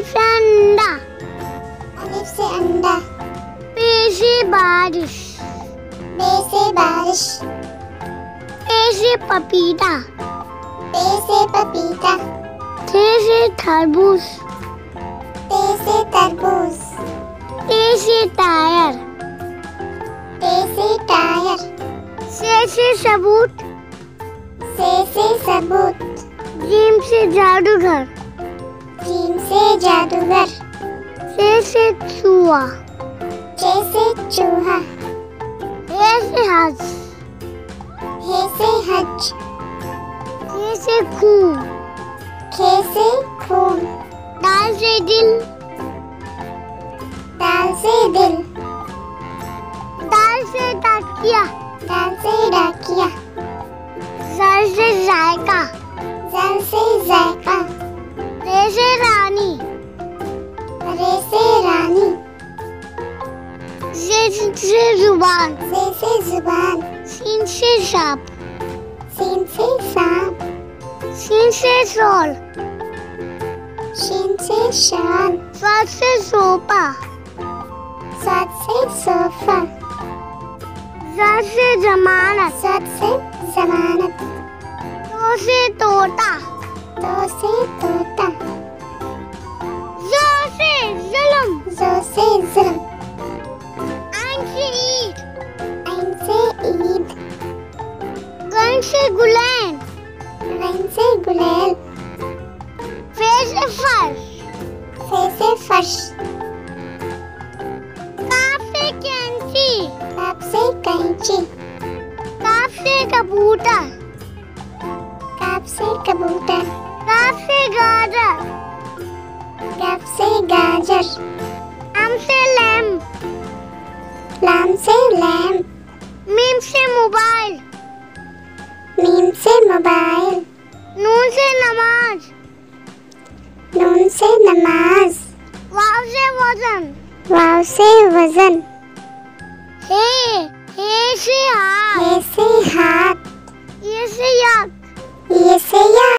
अलिफ से अंडा अलिफ से अंडा पे से बारिश बे से बारिश पे से पपीता पे से पपीता थे से तरबूज ते से तरबूज ते से टायर ते से टायर से से सबूत से से सबूत जीम से जादूगर जीम से जादूगर। से से चूहा। चे से चूहा। हे से हज हे से हज हे से खून। खे से खून। दाल से दिल। दाल से दिल। दाल से तकिया दाल से डाकिया। जल से जायका। जल से जायका। से से ज़ुबान से से ज़ुबान सीन से सांप सीन से सांप सीन से सोल शीन से गुलैन रैन से गुलेल। फे से फर्श फे से फर्श काफ से कैंची। काप से कैंची। काफ से कबूतर। काप से कबूतर। काफ से गाजर। गप से गाजर। आम से लैम्प लाम से लैम्प मीम से मोबाइल। मीम से मोबाइल नून से नमाज़ नून से नमाज़ वाव से वज़न वाव से वज़न हे हे से हाथ हे से हाथ ये से यक ये से या